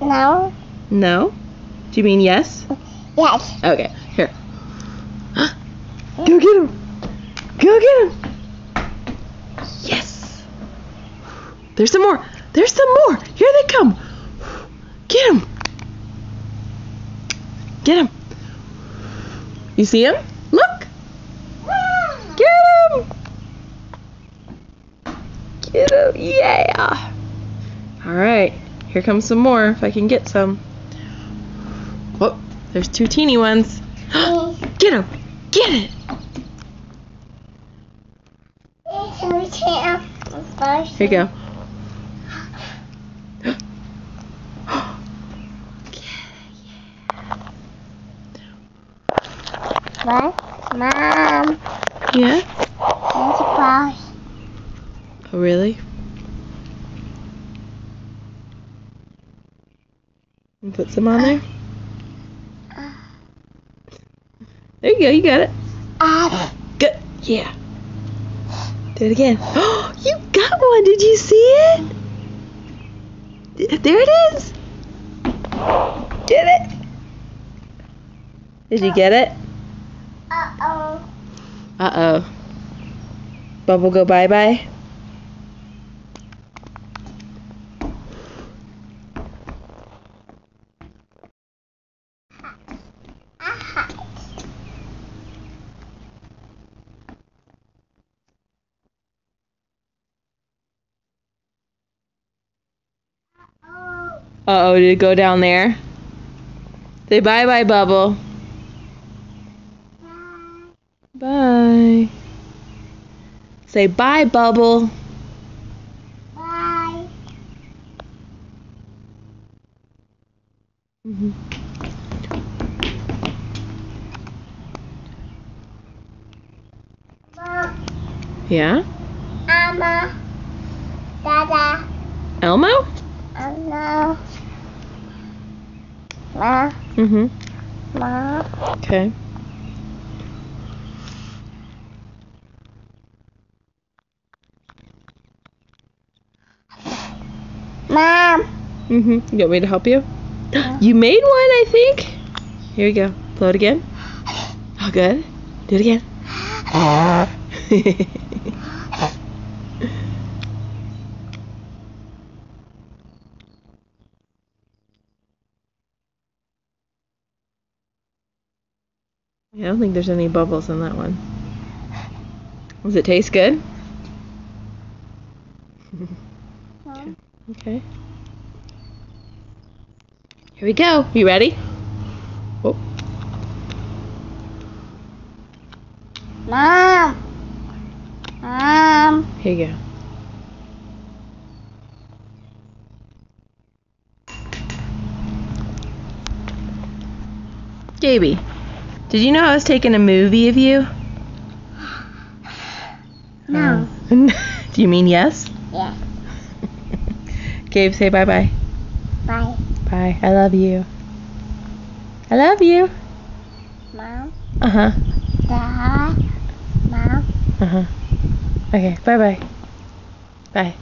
No. No? Do you mean yes? Yes. Okay, here. Go get him! Go get him! Yes! There's some more! There's some more! Here they come! Get him! Get him! You see him? Look! Get him! Get him! Yeah! Alright, here comes some more if I can get some. Whoop, there's two teeny ones. Get him! Get it! Here you go. What? Mom. Yeah? There's a brush. Oh, really? And put some on there. There you go. You got it. Ah. Good. Yeah. Do it again. Oh, you got one. Did you see it? There it is. Get it. Did you get it? Uh-oh. Uh oh. Bubble go bye bye. Oh. Uh oh, did it go down there? Say bye bye, Bubble. Bye. Say bye, Bubble. Bye. Mhm. Mom. Yeah? Mama. Dada. Elmo? Hello. Ma. Mm-hmm. Ma. Okay. Mom. Mm-hmm. You want me to help you? You made one, I think. Here you go. Blow it again. Oh, good. Do it again. I don't think there's any bubbles in that one. Does it taste good? Okay. Here we go. You ready? Oh, Mom. Mom. here you go. Gaby, did you know I was taking a movie of you? No. Do you mean yes? Yeah. Gabe, say bye bye. Bye. Bye. I love you. I love you. Mom. Uh huh. Dad. Mom. Uh huh. Okay. Bye bye. Bye.